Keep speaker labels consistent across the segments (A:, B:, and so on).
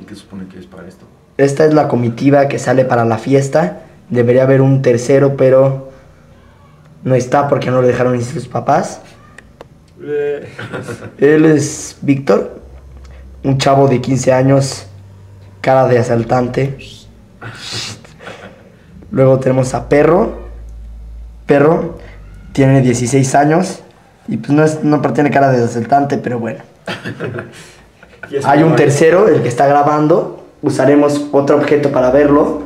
A: ¿Y qué supone que es para esto?
B: Esta es la comitiva que sale para la fiesta. Debería haber un tercero, pero no está porque no lo dejaron ni sus papás. Él es Víctor, un chavo de 15 años, cara de asaltante. Luego tenemos a Perro. Perro tiene 16 años y pues no, es, no tiene cara de asaltante, pero bueno. Hay un tercero, el que está grabando. Usaremos otro objeto para verlo.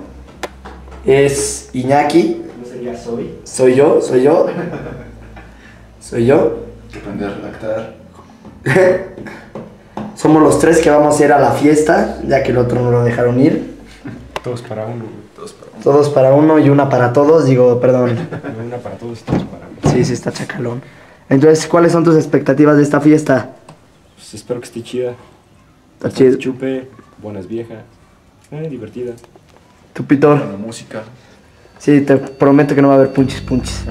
B: Es Iñaki.
A: No sería soy.
B: Soy yo, soy yo. Soy yo.
A: Que aprender a redactar.
B: Somos los tres que vamos a ir a la fiesta, ya que el otro no lo dejaron ir.
C: Todos para uno.
A: Todos para uno.
B: Todos para uno y una para todos. Digo, perdón.
C: Una para todos y todos para mí.
B: Sí, sí, está chacalón. Entonces, ¿cuáles son tus expectativas de esta fiesta?
C: Pues espero que esté chida.
B: Está chido.
C: Chupe, buenas viejas. Eh, divertida.
B: ¿Tu Pitor?
A: Buena música.
B: Sí, te prometo que no va a haber punches, punches.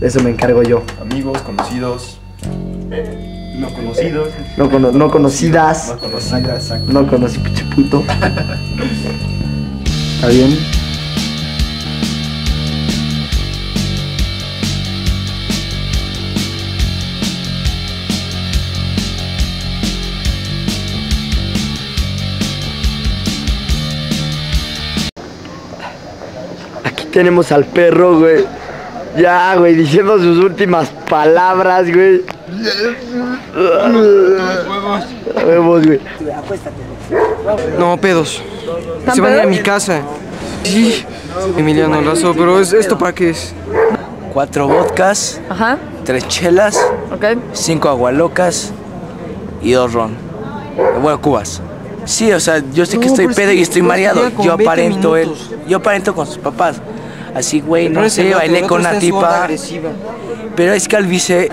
B: De eso me encargo yo.
A: Amigos, conocidos. eh, no conocidos.
B: No, cono- no conocidas.
A: No conocidas, exacto.
B: No conocí, pinche puto. ¿Está bien? Tenemos al perro, güey. Ya, güey, diciendo sus últimas palabras, güey. Huevos, güey.
D: No, pedos. Se van a ir a mi casa. Sí, Emiliano Lazo, pero ¿es ¿esto para qué es?
E: Cuatro vodkas,
F: Ajá,
E: tres chelas,
F: ok.
E: cinco agualocas y dos ron. Bueno, cubas. Sí, o sea, yo sé que
D: No,
E: estoy
D: pero es
E: pedo y estoy mareado. Yo
D: 20
E: aparento él. Yo aparento con sus papás. Así, güey, no
D: Pero
E: sé,
D: otro,
E: bailé
D: el
E: con una
D: está en su onda
E: tipa.
D: agresiva.
E: Pero es que Alvice,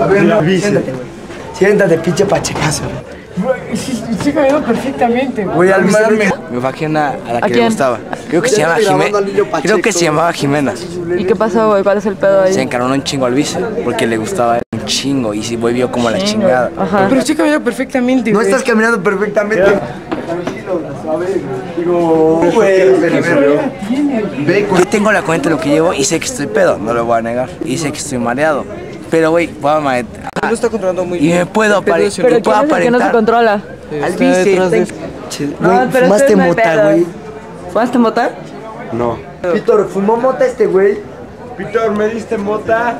B: A ver, no, siéntate, güey. Siéntate, pinche pachecazo.
G: Sí, caminó perfectamente, güey.
B: Güey, al me...
E: me bajé una a la
F: ¿A
E: que le gustaba. Creo que se llama Jimena.
B: al
E: Creo que se llamaba Jimena.
F: ¿Y qué pasó, güey? ¿Cuál es el pedo ahí?
E: Se encarnó un chingo a Alvice porque le gustaba él un chingo y se volvió como la chingada.
F: Ajá.
G: Pero sí caminó perfectamente,
B: No
G: güey.
B: estás caminando perfectamente. Digo, güey.
E: Yo tengo la cuenta de lo que llevo y sé que estoy pedo, no lo voy a negar. Y sé que estoy mareado. Pero, güey, voy a
D: Lo está controlando muy
E: Y
D: bien.
E: me puedo,
D: Pero
E: apare-
D: es el-
F: Pero
E: me puedo
F: ¿quién es el que no se
E: aparentar.
F: controla?
E: Ten-
F: No,
B: Güey,
F: pero
B: fumaste mota, güey.
F: ¿Fumaste mota?
C: No.
B: Víctor, ¿fumó mota este güey?
C: Víctor, ¿me diste mota?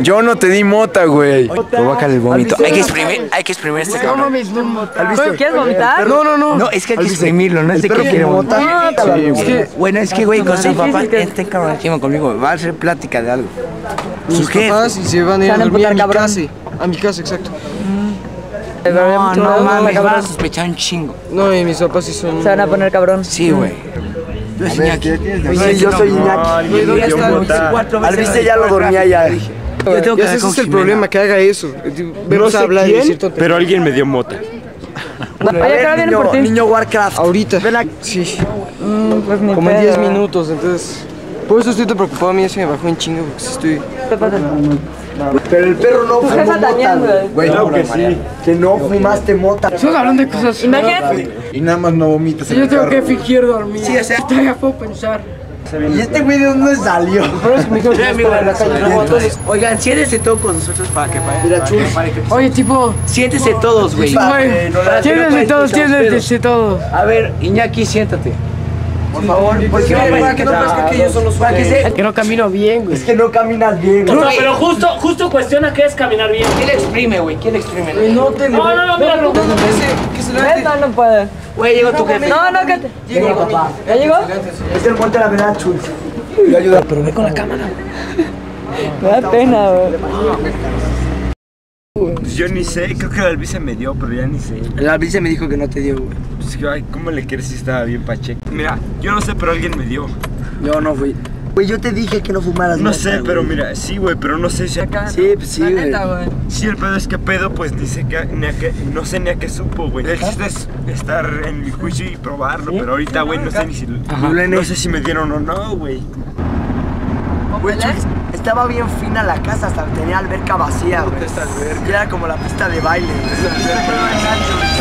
C: Yo no te di mota, güey. Voy a caer el vómito.
E: Hay que exprimir, hay que exprimir este
G: No
E: cabrón.
G: mames, no mota.
F: ¿Quieres vomitar?
D: No, no, no.
E: No, es que hay que exprimirlo, no es de que
B: fumó
E: vomitar.
B: mota. Sí, güey.
E: Bueno, es que, güey, con sus papás, este cabrón aquí conmigo, va a hacer plática de algo. ¿Sus
D: papás y se van a ir a
F: a
D: dormir a mi casa. A mi casa, exacto.
E: No, no mames, van a sospechar un chingo.
D: No, y mis papás sí son...
F: Se van a poner cabrón.
E: Sí, güey. Tú eres Iñaki.
B: Sí, yo soy Iñaki.
E: Veces
B: Alviste ya lo dormía ya.
E: Yo
D: ese es el
E: Jimena.
D: problema, que haga eso. Vamos a hablar y decir tonterías.
C: pero alguien me dio mota.
F: Ahora viene
B: niño,
F: por ti.
B: niño Warcraft.
D: Ahorita.
B: Ven aquí.
D: Sí,
F: Mm, pues ni
D: como en
F: pedo.
D: 10 minutos, entonces... Por eso estoy tan preocupado, a mí ya se me bajó en chingo, porque estoy...
F: ¿Qué pasa?
B: Pero el perro no fumó mota, güey.
C: Claro que sí.
B: que no fumaste mota.
G: Estamos hablando de cosas.
F: Imagínate.
A: Y nada más no vomitas
G: Yo tengo que fingir dormir. Sí, o sea, todavía puedo pensar.
B: ¿Y este güey de dónde salió?
E: Oigan, siéntense todos con nosotros para que pare.
G: Oye, tipo,
E: Siéntese todos, güey.
G: tiéndense todos, tiéndense todos.
E: A ver, Iñaki, siéntate.
B: Por favor, porque
D: para que no parezca que ellos son los
E: Para que se...
G: Que no camino bien, güey.
B: Es que no caminas bien. güey.
H: No, pero justo, justo cuestiona qué es caminar bien.
E: ¿Quién le exprime, güey? ¿Quién le exprime?
B: No te
H: No, no, no, mira, no.
F: Ven, no, no puede.
E: Güey, llegó tu jefe.
F: No, no, que te...
B: Venga, papá.
F: ¿Ya llegó?
B: Es el monte de la verdad, chus.
E: Pero ve con la cámara.
F: Me da pena, güey.
C: Yo ni sé, creo que la Albice me dio, pero ya ni sé.
E: El Albice me dijo que no te dio, güey.
C: Pues que, ay, ¿cómo le quieres si estaba bien Pacheco? Mira, yo no sé, pero alguien me dio.
E: Yo no fui.
B: Güey, yo te dije que no fumaras
C: No sé, pero mira, sí, güey, pero no sé si acá.
E: Sí, pues sí, güey.
C: Sí, el pedo es que pedo, pues ni sé qué, ni a qué, no sé ni a qué supo, güey. El chiste es estar en mi juicio y probarlo, pero ahorita, güey, no sé ni si. No sé si me dieron o no, güey.
B: Estaba bien fina la casa, hasta tenía alberca vacía, güey. Y era como la pista de baile. güey.